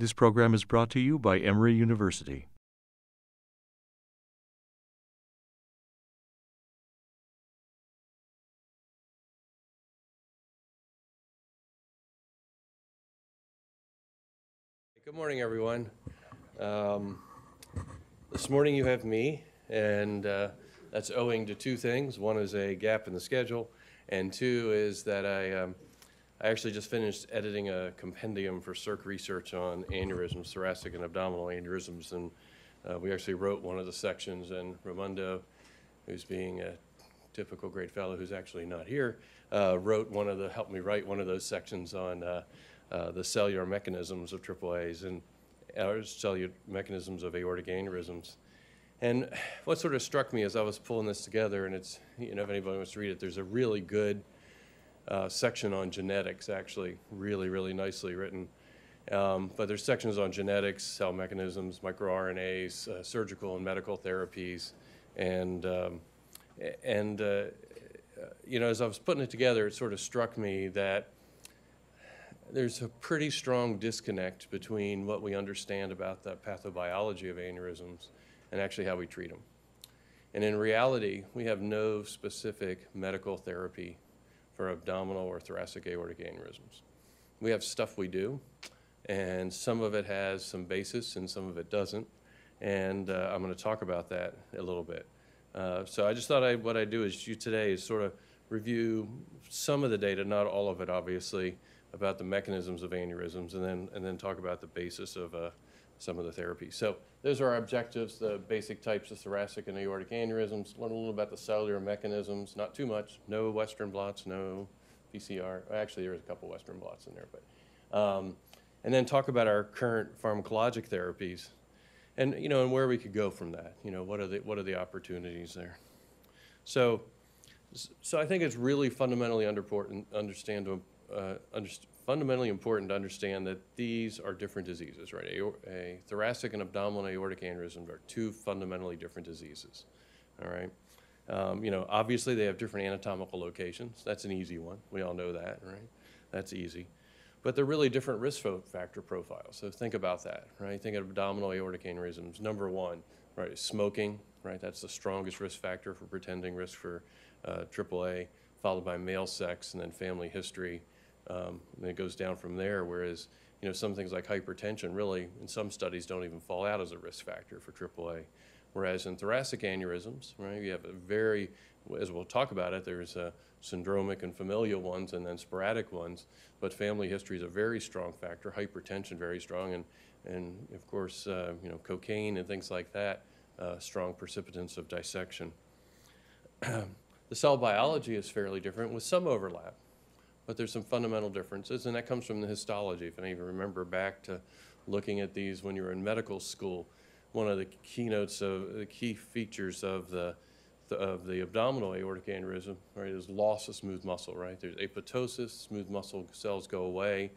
This program is brought to you by Emory University. Good morning, everyone. Um, This morning you have me, and uh, that's owing to two things. One is a gap in the schedule, and two is that I, um, I actually just finished editing a compendium for Circ research on aneurysms, thoracic and abdominal aneurysms, and uh, we actually wrote one of the sections, and Ramundo, who's being a typical great fellow who's actually not here, uh, wrote one of the, helped me write one of those sections on uh, uh, the cellular mechanisms of AAAs and uh, cellular mechanisms of aortic aneurysms. And what sort of struck me as I was pulling this together, and it's, you know, if anybody wants to read it, there's a really good uh, section on genetics, actually, really, really nicely written. Um, but there's sections on genetics, cell mechanisms, microRNAs, uh, surgical and medical therapies, and um, and uh, you know, as I was putting it together, it sort of struck me that there's a pretty strong disconnect between what we understand about the pathobiology of aneurysms and actually how we treat them. And in reality, we have no specific medical therapy for abdominal or thoracic aortic aneurysms. We have stuff we do, and some of it has some basis and some of it doesn't. And uh, I'm going to talk about that a little bit. Uh, so I just thought I, what I'd do is you today is sort of review some of the data, not all of it, obviously, about the mechanisms of aneurysms, and then and then talk about the basis of uh, some of the therapies. So those are our objectives: the basic types of thoracic and aortic aneurysms. Learn a little about the cellular mechanisms. Not too much. No Western blots. No PCR. Actually, there is a couple Western blots in there, but um, and then talk about our current pharmacologic therapies, and you know, and where we could go from that. You know, what are the what are the opportunities there? So. So I think it's really fundamentally important understand uh, underst- fundamentally important to understand that these are different diseases, right? A, a thoracic and abdominal aortic aneurysm are two fundamentally different diseases. All right. Um, you know, obviously they have different anatomical locations. That's an easy one. We all know that, right? That's easy. But they're really different risk factor profiles. So think about that, right? Think of abdominal aortic aneurysms. Number one, right, smoking, right? That's the strongest risk factor for pretending risk for uh, AAA, followed by male sex and then family history. Um, and it goes down from there. Whereas, you know, some things like hypertension really, in some studies, don't even fall out as a risk factor for AAA. Whereas in thoracic aneurysms, right, you have a very, as we'll talk about it, there's uh, syndromic and familial ones and then sporadic ones. But family history is a very strong factor. Hypertension very strong, and and of course, uh, you know, cocaine and things like that, uh, strong precipitants of dissection. the cell biology is fairly different with some overlap but there's some fundamental differences, and that comes from the histology. If of you remember back to looking at these when you were in medical school, one of the keynotes of the key features of the of the abdominal aortic aneurysm, right, is loss of smooth muscle, right? There's apoptosis, smooth muscle cells go away.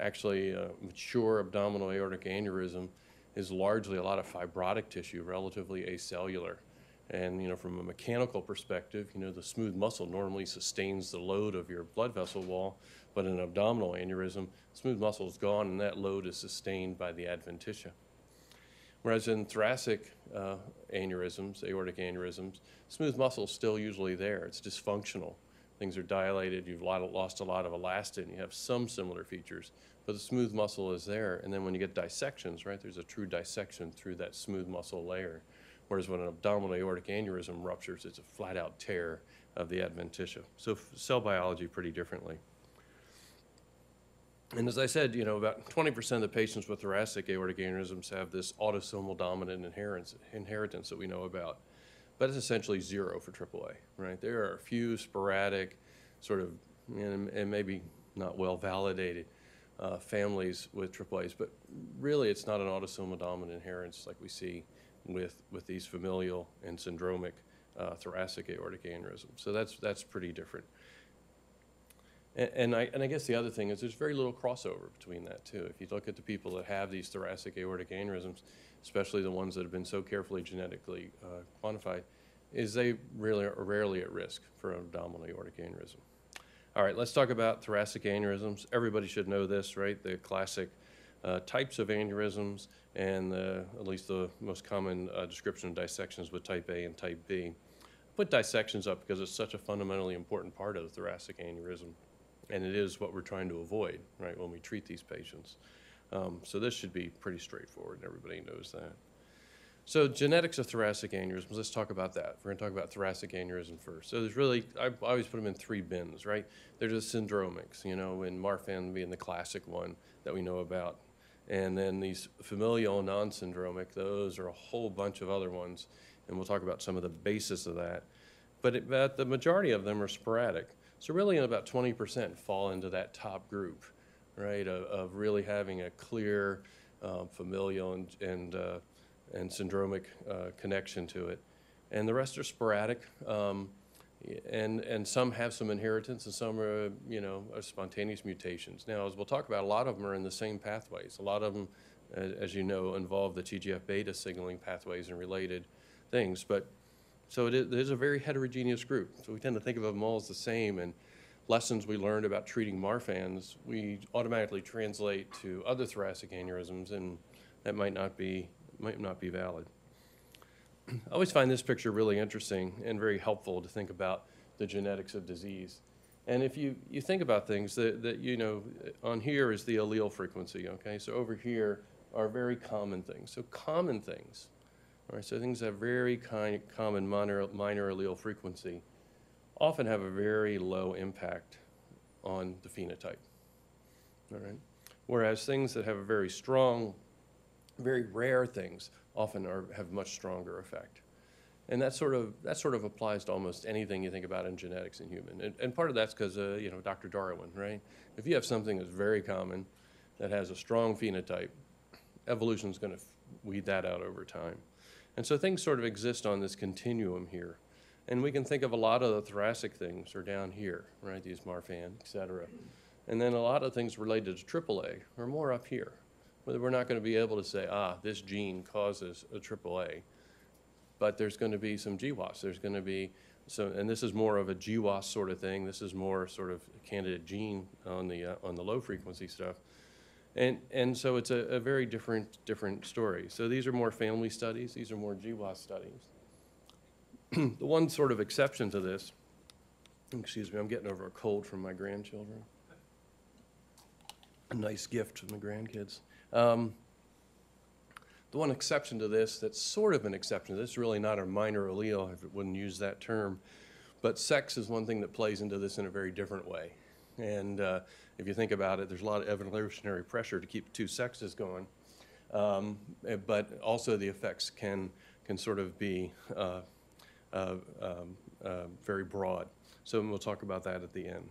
Actually, uh, mature abdominal aortic aneurysm is largely a lot of fibrotic tissue, relatively acellular. And you know, from a mechanical perspective, you know, the smooth muscle normally sustains the load of your blood vessel wall, but in an abdominal aneurysm, smooth muscle is gone, and that load is sustained by the adventitia. Whereas in thoracic uh, aneurysms, aortic aneurysms, smooth muscle is still usually there. It's dysfunctional. Things are dilated. You've lost a lot of elastin. You have some similar features, but the smooth muscle is there. And then when you get dissections, right, there's a true dissection through that smooth muscle layer. Whereas when an abdominal aortic aneurysm ruptures, it's a flat out tear of the adventitia. So cell biology pretty differently. And as I said, you know, about 20% of the patients with thoracic aortic aneurysms have this autosomal dominant inheritance, inheritance that we know about. But it's essentially zero for AAA, right? There are a few sporadic, sort of, and, and maybe not well validated uh, families with AAAs, but really it's not an autosomal dominant inheritance like we see with, with these familial and syndromic uh, thoracic aortic aneurysms. So that's, that's pretty different. And, and, I, and I guess the other thing is there's very little crossover between that too. If you look at the people that have these thoracic aortic aneurysms, especially the ones that have been so carefully genetically uh, quantified, is they really are rarely at risk for an abdominal aortic aneurysm. All right, let's talk about thoracic aneurysms. Everybody should know this, right? The classic uh, types of aneurysms and the, at least the most common uh, description of dissections with type A and type B. Put dissections up because it's such a fundamentally important part of the thoracic aneurysm. And it is what we're trying to avoid, right, when we treat these patients. Um, so this should be pretty straightforward, and everybody knows that. So genetics of thoracic aneurysms, let's talk about that. We're going to talk about thoracic aneurysm first. So there's really, I I always put them in three bins, right? There's the syndromics, you know, and Marfan being the classic one that we know about. And then these familial non-syndromic, those are a whole bunch of other ones, and we'll talk about some of the basis of that. But, it, but the majority of them are sporadic. So really about 20% fall into that top group, right, of, of really having a clear um, familial and, and, uh, and syndromic uh, connection to it. And the rest are sporadic. Um, and, and some have some inheritance and some are, you know, are spontaneous mutations. Now, as we'll talk about, a lot of them are in the same pathways. A lot of them, as, you know, involve the TGF-beta signaling pathways and related things. But so it is, it is a very heterogeneous group. So we tend to think of them all as the same. And lessons we learned about treating Marfan's, we automatically translate to other thoracic aneurysms, and that might not be might not be valid. I always find this picture really interesting and very helpful to think about the genetics of disease. And if you, you think about things that, that, you know, on here is the allele frequency, okay? So over here are very common things. So common things, all right, so things that have very kind, common minor, minor allele frequency often have a very low impact on the phenotype, all right? Whereas things that have a very strong, very rare things often are, have much stronger effect. And that sort of that sort of applies to almost anything you think about in genetics in human. And, and part of that's because uh, you know Dr. Darwin, right? If you have something that's very common, that has a strong phenotype, evolution's going to weed that out over time. And so things sort of exist on this continuum here. And we can think of a lot of the thoracic things are down here, right? These Marfan, et cetera. And then a lot of things related to AAA are more up here. We're not going to be able to say, ah, this gene causes a AAA but there's going to be some GWAS. There's going to be so, and this is more of a GWAS sort of thing. This is more sort of a candidate gene on the uh, on the low frequency stuff, and and so it's a, a, very different different story. So these are more family studies. These are more GWAS studies. the one sort of exception to this, excuse me, I'm getting over a cold from my grandchildren. A nice gift from the grandkids. Um, the one exception to this, that's sort of an exception, this is really not a minor allele, if it wouldn't use that term, but sex is one thing that plays into this in a very different way. And uh, if you think about it, there's a lot of evolutionary pressure to keep two sexes going. Um, eh, but also the effects can, can sort of be uh, uh, um, uh, very broad. So we'll talk about that at the end.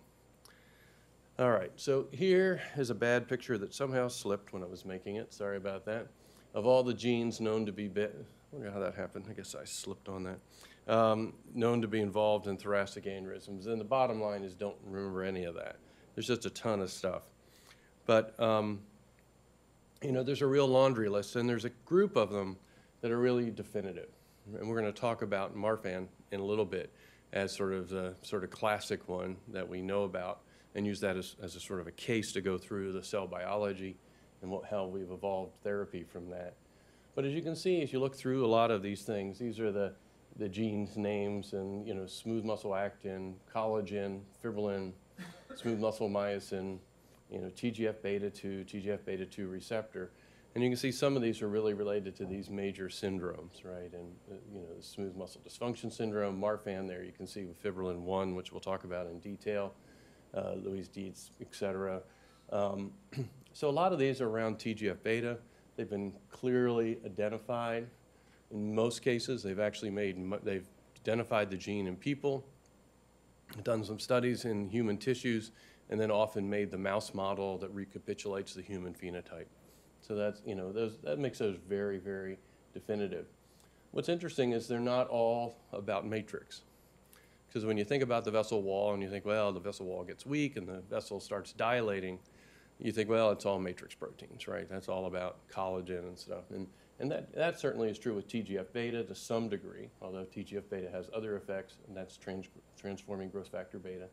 All right, so here is a bad picture that somehow slipped when I was making it. Sorry about that of all the genes known to be, I wonder how that happened. I guess I slipped on that. Um, known to be involved in thoracic aneurysms. And the bottom line is don't remember any of that. There's just a ton of stuff. But, um, you know, there's a real laundry list, and there's a group of them that are really definitive. And we're going to talk about Marfan in a little bit as sort of the sort of classic one that we know about and use that as, as a sort of a case to go through the cell biology and what, how we've evolved therapy from that. But as you can see, as you look through a lot of these things, these are the, the genes names and, you know, smooth muscle actin, collagen, fibrillin, smooth muscle myosin, you know, TGF-beta 2, TGF-beta 2 receptor. And you can see some of these are really related to these major syndromes, right? And, uh, you know, the smooth muscle dysfunction syndrome, Marfan there, you can see with fibrillin 1, which we'll talk about in detail, uh, Loeys-Dietz, et cetera. Um, so a lot of these are around TGF-beta. They've been clearly identified. In most cases, they've actually made, they've identified the gene in people, done some studies in human tissues, and then often made the mouse model that recapitulates the human phenotype. So that's, you know, those, that makes those very, very definitive. What's interesting is they're not all about matrix. Because when you think about the vessel wall and you think, well, the vessel wall gets weak and the vessel starts dilating, you think, well, it's all matrix proteins, right? That's all about collagen and stuff. And, and that, that certainly is true with TGF-beta to some degree, although TGF-beta has other effects, and that's trans, transforming growth factor beta.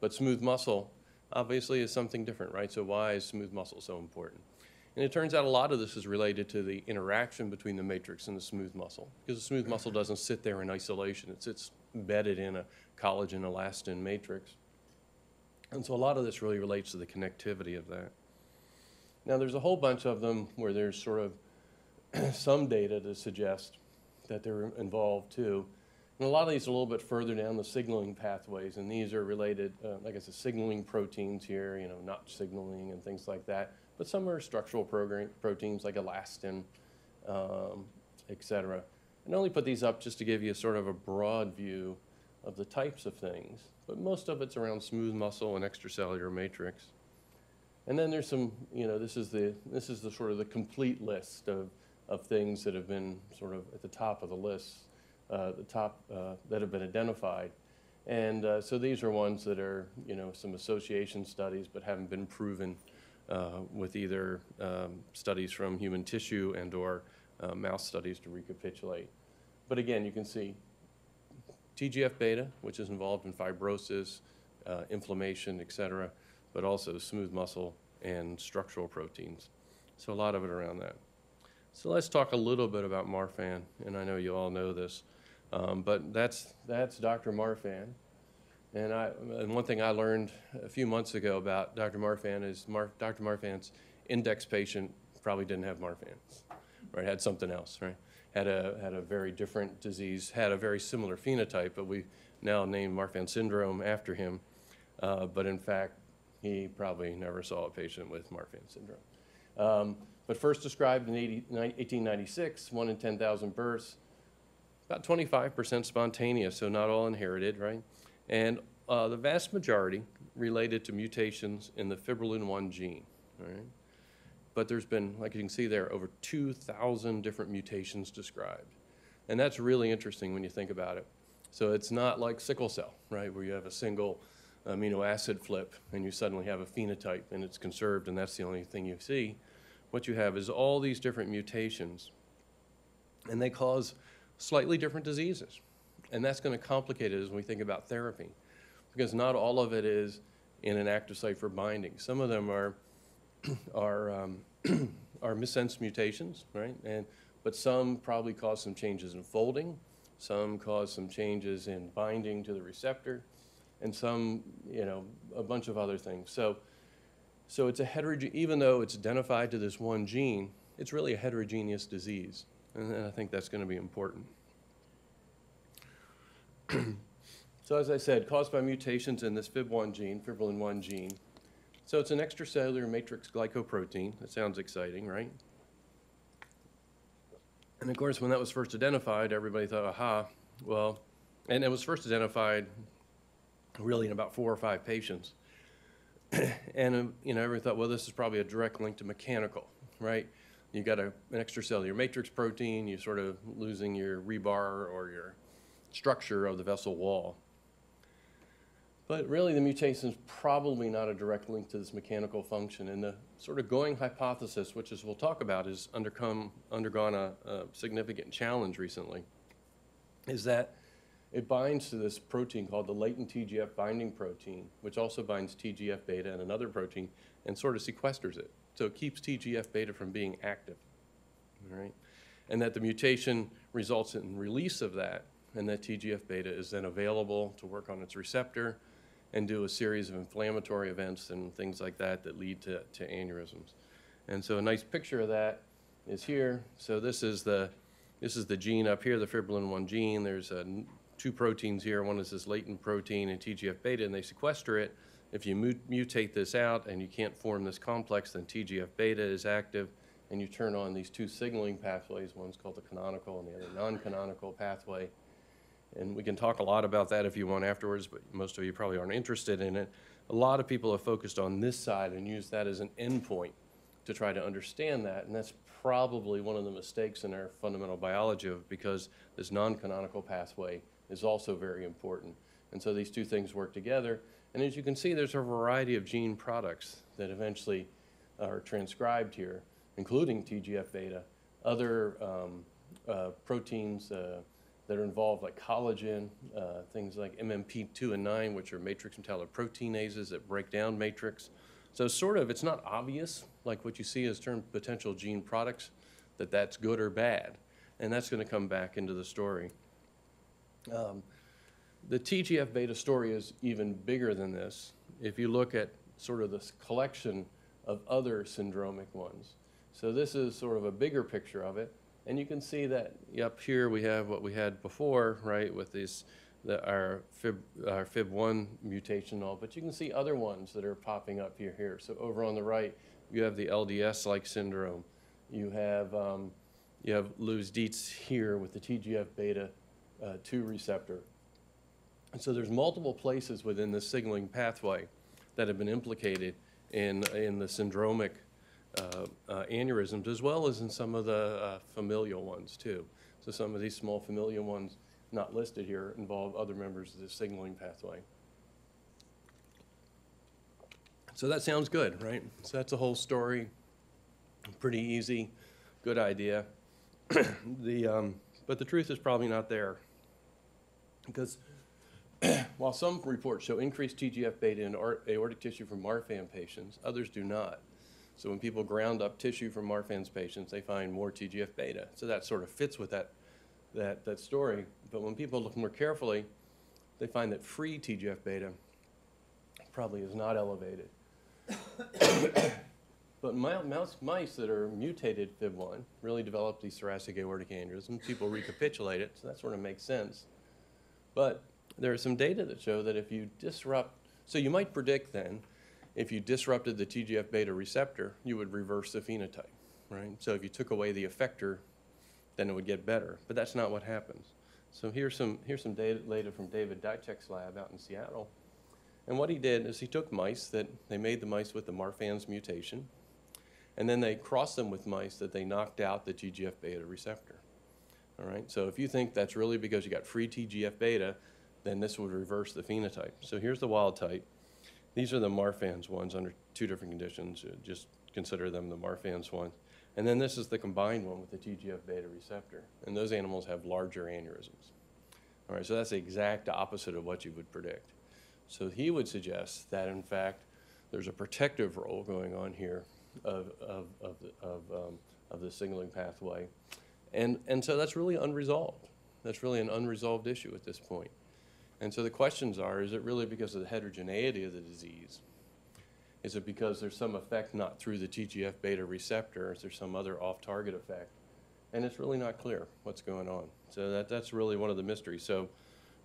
But smooth muscle, obviously, is something different, right? So why is smooth muscle so important? And it turns out a lot of this is related to the interaction between the matrix and the smooth muscle. Because the smooth muscle doesn't sit there in isolation, it sits embedded in a collagen elastin matrix. And so a lot of this really relates to the connectivity of that. Now, there's a whole bunch of them where there's sort of some data to suggest that they're involved too. And a lot of these are a little bit further down the signaling pathways, and these are related, uh, like I said, signaling proteins here, you know, not signaling and things like that. But some are structural proteins like elastin, um, et cetera. And I only put these up just to give you sort of a broad view of the types of things, but most of it's around smooth muscle and extracellular matrix. And then there's some, you know, this is the, this is the sort of the complete list of, of things that have been sort of at the top of the list uh, the top uh, that have been identified. And uh, so these are ones that are, you know, some association studies, but haven't been proven uh, with either um, studies from human tissue and or uh, mouse studies to recapitulate. But again, you can see TGF-beta, which is involved in fibrosis, uh, inflammation, et cetera, but also smooth muscle and structural proteins. So a lot of it around that. So let's talk a little bit about Marfan, and I know you all know this. Um, but that's, that's Dr. Marfan. And, I, and one thing I learned a few months ago about Dr. Marfan is Mar, Dr. Marfan's index patient probably didn't have Marfan, right? Had something else, right? Had a, had a very different disease, had a very similar phenotype, but we now named Marfan syndrome after him. Uh, but in fact, he probably never saw a patient with Marfan syndrome. Um, but first described in 80, 1896, one in 10,000 births, about 25% spontaneous, so not all inherited, right? And uh, the vast majority related to mutations in the fibrillin-1 gene, right? But there's been, like you can see there, over 2,000 different mutations described. And that's really interesting when you think about it. So it's not like sickle cell, right, where you have a single amino acid flip and you suddenly have a phenotype and it's conserved and that's the only thing you see. What you have is all these different mutations and they cause slightly different diseases. And that's going to complicate it as we think about therapy, because not all of it is in an active site for binding. Some of them are, are, um, are missense mutations, right? And, but some probably cause some changes in folding, some cause some changes in binding to the receptor, and some, you know, a bunch of other things. So, so it's a heterogeneous, even though it's identified to this one gene, it's really a heterogeneous disease. And I think that's going to be important. so as I said, caused by mutations in this FIB1 gene, fibrillin-1 gene. So it's an extracellular matrix glycoprotein. That sounds exciting, right? And of course, when that was first identified, everybody thought, aha, well, and it was first identified really in about four or five patients. and, um, you know, everybody thought, well, this is probably a direct link to mechanical, right? you got a, an extracellular matrix protein, you're sort of losing your rebar or your structure of the vessel wall. But really, the mutation is probably not a direct link to this mechanical function. And the sort of going hypothesis, which as we'll talk about, has undergone a, a significant challenge recently, is that it binds to this protein called the latent TGF binding protein, which also binds TGF beta and another protein, and sort of sequesters it. So it keeps TGF beta from being active, all right? And that the mutation results in release of that, and that TGF beta is then available to work on its receptor and do a series of inflammatory events and things like that that lead to, to aneurysms. And so a nice picture of that is here. So this is the, this is the gene up here, the fibrillin-1 gene. There's uh, two proteins here. One is this latent protein and TGF beta, and they sequester it. If you mutate this out and you can't form this complex, then TGF beta is active and you turn on these two signaling pathways. One's called the canonical and the other non-canonical pathway. And we can talk a lot about that if you want afterwards, but most of you probably aren't interested in it. A lot of people have focused on this side and used that as an endpoint to try to understand that, and that's probably one of the mistakes in our fundamental biology of because this non-canonical pathway is also very important. And so these two things work together, and as you can see, there's a variety of gene products that eventually are transcribed here, including TGF-beta, other um, uh, proteins uh, that are involved like collagen, uh, things like MMP2 and 9, which are matrix metalloproteinases that break down matrix, So sort of, it's not obvious, like what you see as term potential gene products, that that's good or bad. And that's going to come back into the story. Um, the TGF beta story is even bigger than this. If you look at sort of this collection of other syndromic ones. So this is sort of a bigger picture of it. And you can see that up here we have what we had before, right, with these, the, our, fib, our FIB1 mutation and all. But you can see other ones that are popping up here. here. So over on the right, you have the LDS-like syndrome. You have, um, you have Loeys-Dietz here with the TGF beta uh, 2 receptor. And so there's multiple places within the signaling pathway that have been implicated in, in the syndromic uh, uh, aneurysms, as well as in some of the uh, familial ones, too. So some of these small familial ones not listed here involve other members of the signaling pathway. So that sounds good, right? So that's a whole story, pretty easy, good idea. the, um, but the truth is probably not there. Because while some reports show increased TGF-beta in aortic tissue from Marfan patients, others do not. So when people ground up tissue from Marfan's patients, they find more TGF-beta. So that sort of fits with that, that, that story. But when people look more carefully, they find that free TGF-beta probably is not elevated. but mouse, mice that are mutated FIB1 really develop these thoracic aortic aneurysms. People recapitulate it, so that sort of makes sense. But there are some data that show that if you disrupt, so you might predict then, if you disrupted the TGF beta receptor, you would reverse the phenotype, right? So if you took away the effector, then it would get better. But that's not what happens. So here's some, here's some data, data from David Dichek's lab out in Seattle. And what he did is he took mice that they made the mice with the Marfan's mutation, and then they crossed them with mice that they knocked out the TGF beta receptor. All right, so if you think that's really because you got free TGF beta, then this would reverse the phenotype. So here's the wild type. These are the Marfan's ones under two different conditions. Uh, just consider them the Marfan's ones. And then this is the combined one with the TGF beta receptor. And those animals have larger aneurysms. All right, so that's the exact opposite of what you would predict. So he would suggest that, in fact, there's a protective role going on here of, of, of, of, um, of the signaling pathway. And, and so that's really unresolved. That's really an unresolved issue at this point. And so the questions are, is it really because of the heterogeneity of the disease? Is it because there's some effect not through the TGF beta receptor? Is there some other off-target effect? And it's really not clear what's going on. So that, that's really one of the mysteries. So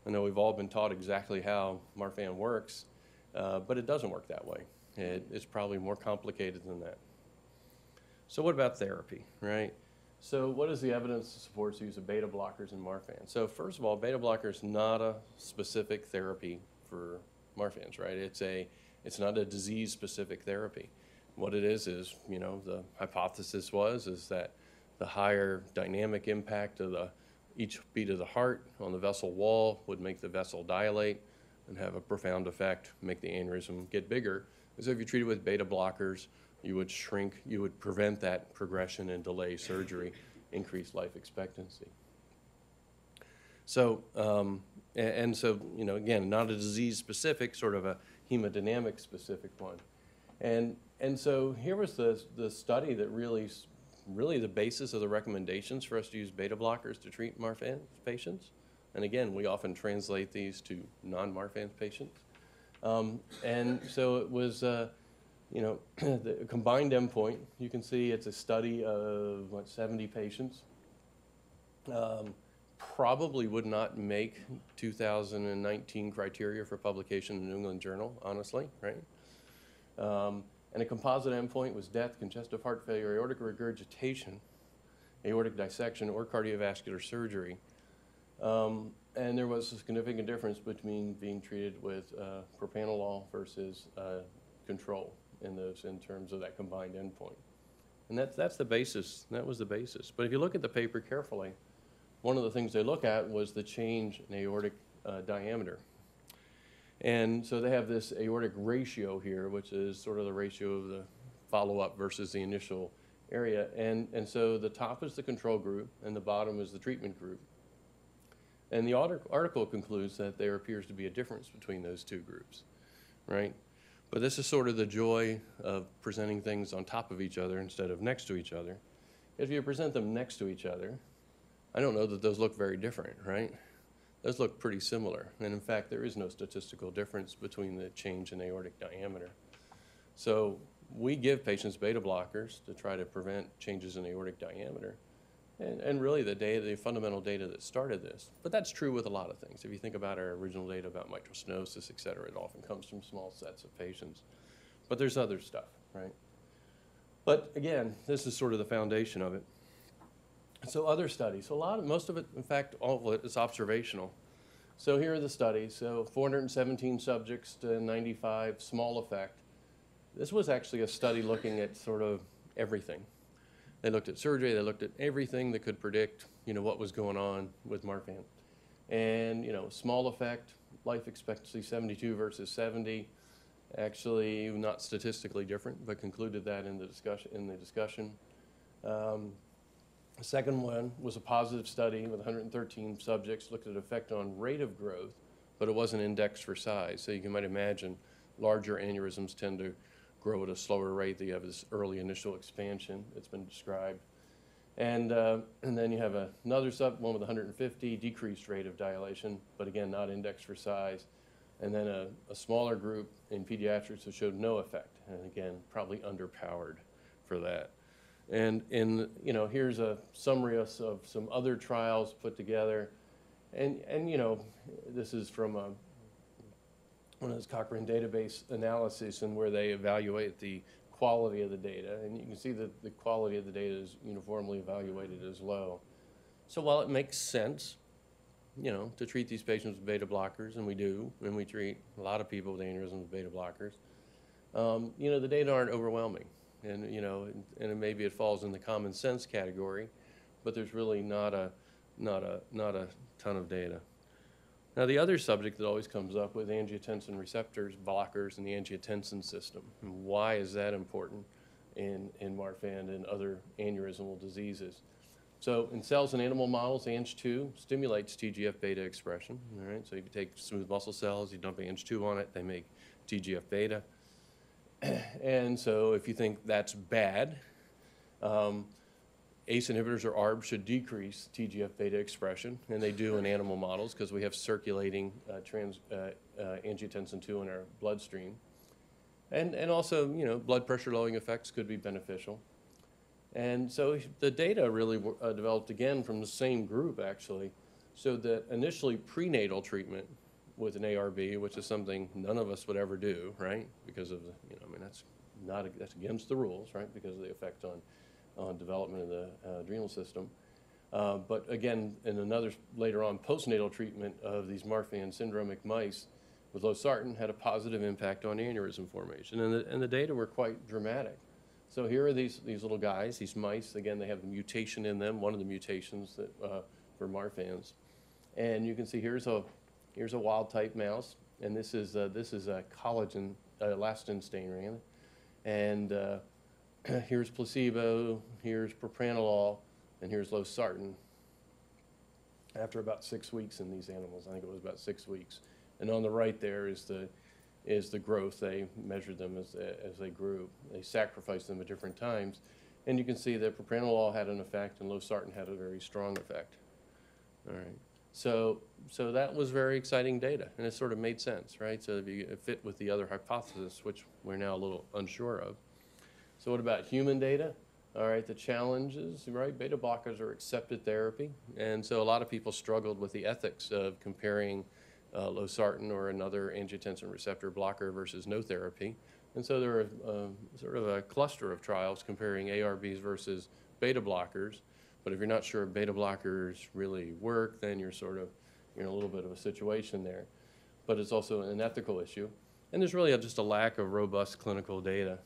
I know we've all been taught exactly how Marfan works, uh, but it doesn't work that way. It, it's probably more complicated than that. So what about therapy, right? So what is the evidence that supports the use of beta blockers in Marfan? So first of all, beta blocker is not a specific therapy for Marfan's, right? It's a, it's not a disease-specific therapy. What it is is, you know, the hypothesis was is that the higher dynamic impact of the each beat of the heart on the vessel wall would make the vessel dilate and have a profound effect, make the aneurysm get bigger. So if you treat it with beta blockers, you would shrink, you would prevent that progression and delay surgery, increase life expectancy. So, um, and, and, so, you know, again, not a disease specific, sort of a hemodynamic specific one. And, and so here was the, the study that really, really the basis of the recommendations for us to use beta blockers to treat Marfan patients. And again, we often translate these to non-Marfan patients. Um, and so it was, uh, you know, the combined endpoint, you can see it's a study of, what, 70 patients. Um, probably would not make 2019 criteria for publication in the New England Journal, honestly, right? Um, and a composite endpoint was death, congestive heart failure, aortic regurgitation, aortic dissection, or cardiovascular surgery. Um, and there was a significant difference between being treated with uh, propranolol versus uh, control in those in terms of that combined endpoint. And that's, that's the basis, that was the basis. But if you look at the paper carefully, one of the things they look at was the change in aortic uh, diameter. And so they have this aortic ratio here, which is sort of the ratio of the follow-up versus the initial area. And, and so the top is the control group, and the bottom is the treatment group. And the article concludes that there appears to be a difference between those two groups, right? But this is sort of the joy of presenting things on top of each other instead of next to each other. If you present them next to each other, I don't know that those look very different, right? Those look pretty similar. And in fact, there is no statistical difference between the change in aortic diameter. So we give patients beta blockers to try to prevent changes in aortic diameter. And, and really the data, the fundamental data that started this. But that's true with a lot of things. If you think about our original data about mitral et cetera, it often comes from small sets of patients. But there's other stuff, right? But again, this is sort of the foundation of it. So other studies, so a lot of, most of it, in fact, all of it is observational. So here are the studies. So 417 subjects to 95, small effect. This was actually a study looking at sort of everything. They looked at surgery, they looked at everything that could predict, you know, what was going on with Marfan. And, you know, small effect, life expectancy 72 versus 70, actually not statistically different, but concluded that in the discussion. In the discussion. Um, the second one was a positive study with 113 subjects, looked at effect on rate of growth, but it wasn't indexed for size. So you might imagine larger aneurysms tend to grow at a slower rate. You have this early initial expansion that's been described. And, uh, and then you have another sub, one with 150, decreased rate of dilation, but again, not indexed for size. And then a, a smaller group in pediatrics that showed no effect, and again, probably underpowered for that. And in, you know, here's a summary of, of some other trials put together. And, and, you know, this is from a, one of those Cochrane database analysis and where they evaluate the quality of the data. And you can see that the quality of the data is uniformly evaluated as low. So while it makes sense, you know, to treat these patients with beta blockers, and we do, and we treat a lot of people with aneurysm with beta blockers, um, you know, the data aren't overwhelming and you know, and, and maybe it falls in the common sense category, but there's really not a, not a, not a ton of data. Now, the other subject that always comes up with angiotensin receptors, blockers, and the angiotensin system. Why is that important in, in Marfan and other aneurysmal diseases? So in cells and animal models, Ang2 stimulates TGF-beta expression. All right, so you take smooth muscle cells, you dump Ang2 on it, they make TGF-beta. and so if you think that's bad, um, ACE inhibitors or ARBs should decrease TGF-beta expression, and they do in animal models because we have circulating uh, trans, uh, uh, angiotensin-2 in our bloodstream. And, and also, you know, blood pressure lowering effects could be beneficial. And so the data really uh, developed again from the same group, actually, showed that initially prenatal treatment with an ARB, which is something none of us would ever do, right? Because of the, you know, I mean, that's not, that's against the rules, right? Because of the effect on, on development of the uh, adrenal system. Uh, but again, in another, later on, postnatal treatment of these Marfan syndromic mice with losartan had a positive impact on aneurysm formation. And the, and the data were quite dramatic. So here are these, these little guys, these mice. Again, they have a mutation in them, one of the mutations that, uh, for Marfan's. And you can see here's a Here's a wild type mouse, and this is uh, this is a collagen uh, elastin stain ring, and uh, here's placebo, here's propranolol, and here's losartan. After about six weeks in these animals, I think it was about six weeks, and on the right there is the is the growth. They measured them as as they grew. They sacrificed them at different times, and you can see that propranolol had an effect and losartan had a very strong effect. All right. So, so that was very exciting data, and it sort of made sense, right? So it fit with the other hypothesis, which we're now a little unsure of. So what about human data? All right, the challenges, right? Beta blockers are accepted therapy, and so a lot of people struggled with the ethics of comparing uh, losartan or another angiotensin receptor blocker versus no therapy. And so there are uh, sort of a cluster of trials comparing ARBs versus beta blockers. But if you're not sure if beta blockers really work, then you're sort of in a little bit of a situation there. But it's also an ethical issue. And there's really a, just a lack of robust clinical data.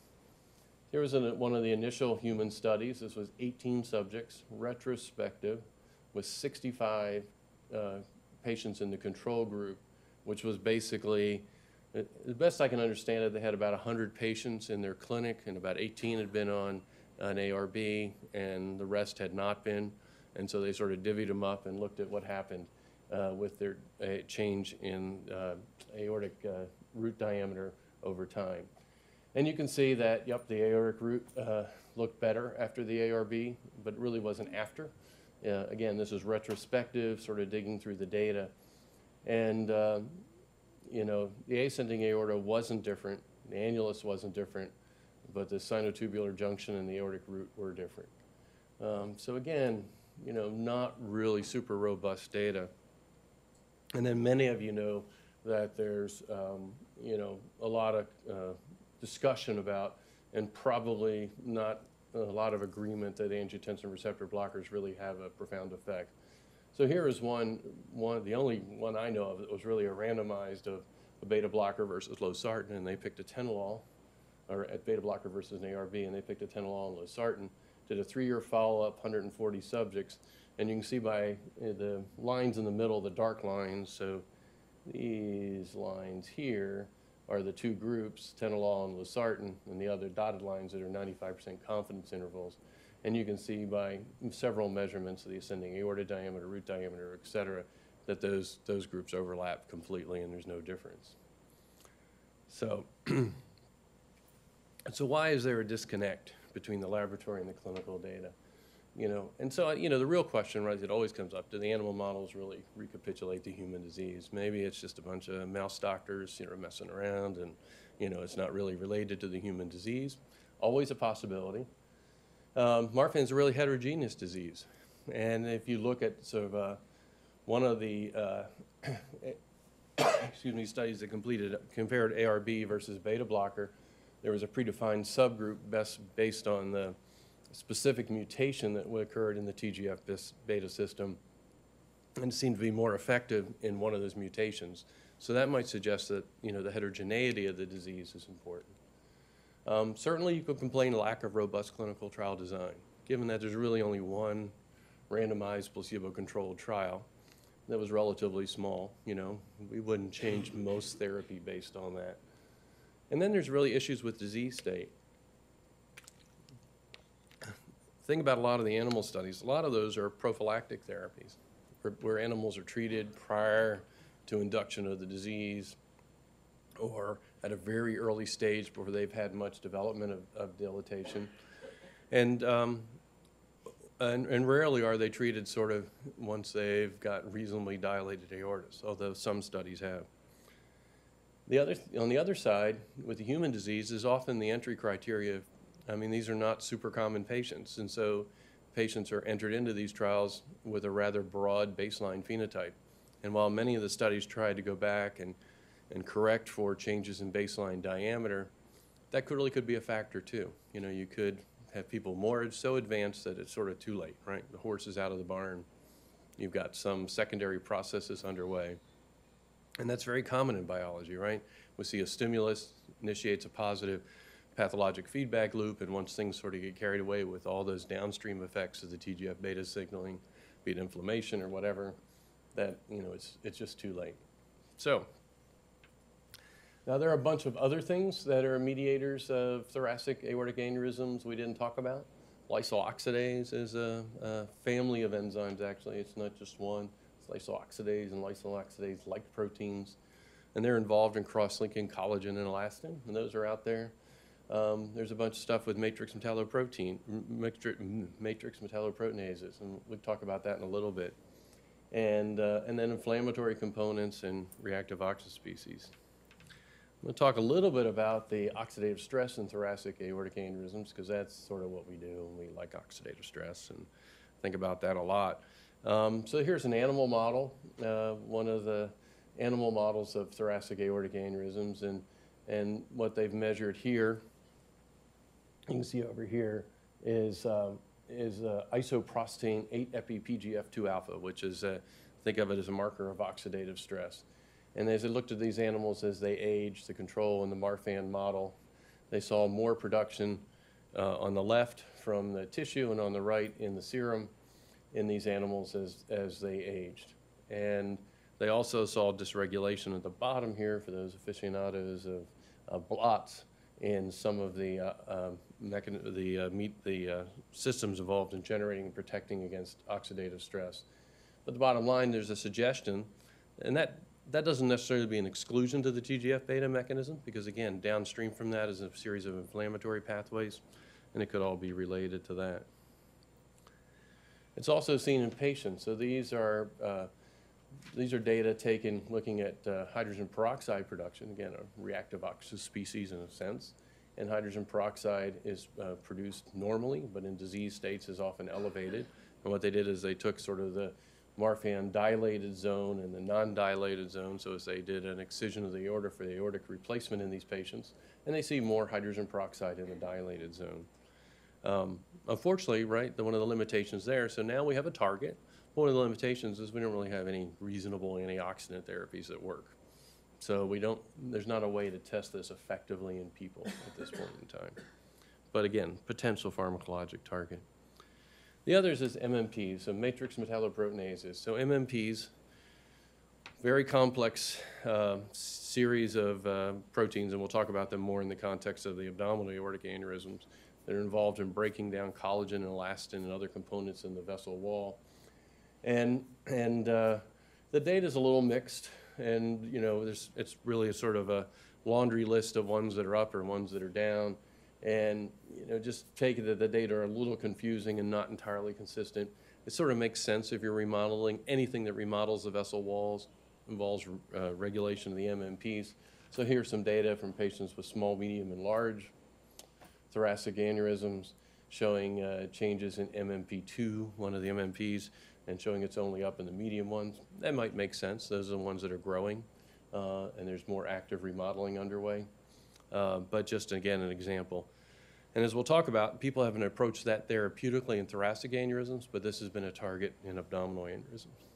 Here was an, one of the initial human studies. This was 18 subjects, retrospective, with 65 uh, patients in the control group, which was basically, uh, the best I can understand it, they had about 100 patients in their clinic, and about 18 had been on an ARB, and the rest had not been. And so they sort of divvied them up and looked at what happened uh, with their uh, change in uh, aortic uh, root diameter over time. And you can see that, yep, the aortic root uh, looked better after the ARB, but really wasn't after. Uh, again, this is retrospective, sort of digging through the data. And, uh, you know, the ascending aorta wasn't different, the annulus wasn't different, but the sinotubular junction and the aortic root were different. Um, so again, you know, not really super robust data. And then many of you know that there's, um, you know, a lot of uh, discussion about, and probably not a lot of agreement that angiotensin receptor blockers really have a profound effect. So here is one, one, the only one I know of that was really a randomized of a beta blocker versus losartan, and they picked atenolol, or at beta blocker versus an ARB, and they picked atenolol and losartan. Did a three-year follow-up, 140 subjects, and you can see by uh, the lines in the middle, the dark lines, so these lines here are the two groups, atenolol and losartan, and the other dotted lines that are 95% confidence intervals. And you can see by several measurements of the ascending aorta diameter, root diameter, et cetera, that those, those groups overlap completely and there's no difference. So, so why is there a disconnect between the laboratory and the clinical data? You know, and so, you know, the real question, right, that always comes up, do the animal models really recapitulate the human disease? Maybe it's just a bunch of mouse doctors, you know, messing around and, you know, it's not really related to the human disease. Always a possibility. Um, Marfan's a really heterogeneous disease. And if you look at sort of uh, one of the, uh, excuse me, studies that completed, compared ARB versus beta blocker, there was a predefined subgroup best based on the specific mutation that occurred in the TGF beta system and seemed to be more effective in one of those mutations. So that might suggest that, you know, the heterogeneity of the disease is important. Um, certainly, you could complain lack of robust clinical trial design, given that there's really only one randomized placebo-controlled trial that was relatively small. You know, we wouldn't change most therapy based on that. And then there's really issues with disease state. Thing about a lot of the animal studies, a lot of those are prophylactic therapies, where, where animals are treated prior to induction of the disease or at a very early stage before they've had much development of, of dilatation. And, um, and, and rarely are they treated sort of once they've got reasonably dilated aortas, although some studies have. The other, on the other side, with the human disease, is often the entry criteria. I mean, these are not super common patients, and so patients are entered into these trials with a rather broad baseline phenotype. And while many of the studies tried to go back and and correct for changes in baseline diameter, that could really could be a factor too. You know, you could have people more so advanced that it's sort of too late, right? The horse is out of the barn. You've got some secondary processes underway. And that's very common in biology, right? We see a stimulus initiates a positive pathologic feedback loop, and once things sort of get carried away with all those downstream effects of the TGF beta signaling, be it inflammation or whatever, that, you know, it's, it's just too late. So now, there are a bunch of other things that are mediators of thoracic aortic aneurysms we didn't talk about. Lysyl oxidase is a, a family of enzymes, actually. It's not just one. It's lysyl oxidase and lysyl oxidase-like proteins. And they're involved in cross-linking collagen and elastin, and those are out there. Um, there's a bunch of stuff with matrix metalloprotein, matrix, matrix metalloproteinases, and we'll talk about that in a little bit. And, uh, and then inflammatory components and reactive oxygen species. I'm going to talk a little bit about the oxidative stress in thoracic aortic aneurysms because that's sort of what we do. And we like oxidative stress and think about that a lot. Um, so here's an animal model, uh, one of the animal models of thoracic aortic aneurysms, and and what they've measured here, you can see over here, is um, is uh, isoprostane 8-epi PGF2 alpha, which is a, think of it as a marker of oxidative stress. And as they looked at these animals as they aged, the control in the Marfan model, they saw more production uh, on the left from the tissue and on the right in the serum in these animals as, as they aged. And they also saw dysregulation at the bottom here for those aficionados of, of blots in some of the, uh, uh, the, uh, meet, the uh, systems involved in generating and protecting against oxidative stress. But the bottom line, there's a suggestion, and that that doesn't necessarily be an exclusion to the TGF-beta mechanism, because again, downstream from that is a series of inflammatory pathways, and it could all be related to that. It's also seen in patients. So these are, uh, these are data taken looking at uh, hydrogen peroxide production, again, a reactive oxygen species in a sense. And hydrogen peroxide is uh, produced normally, but in disease states is often elevated. And what they did is they took sort of the Marfan dilated zone and the non-dilated zone, so as they did an excision of the aorta for the aortic replacement in these patients, and they see more hydrogen peroxide in the dilated zone. Um, unfortunately, right, the, one of the limitations there, so now we have a target. One of the limitations is we don't really have any reasonable antioxidant therapies that work. So we don't, there's not a way to test this effectively in people at this point in time. But again, potential pharmacologic target. The others is MMPs, so matrix metalloproteinases. So MMPs, very complex uh, series of uh, proteins, and we'll talk about them more in the context of the abdominal aortic aneurysms that are involved in breaking down collagen and elastin and other components in the vessel wall. And, and uh, the data is a little mixed, and you know, there's, it's really a sort of a laundry list of ones that are up or ones that are down. And you know, just take it that the data are a little confusing and not entirely consistent. It sort of makes sense if you're remodeling. Anything that remodels the vessel walls involves uh, regulation of the MMPs. So here's some data from patients with small, medium, and large thoracic aneurysms showing uh, changes in MMP2, one of the MMPs, and showing it's only up in the medium ones. That might make sense. Those are the ones that are growing, uh, and there's more active remodeling underway. Uh, but just again, an example. And as we'll talk about, people haven't approached that therapeutically in thoracic aneurysms, but this has been a target in abdominal aneurysms.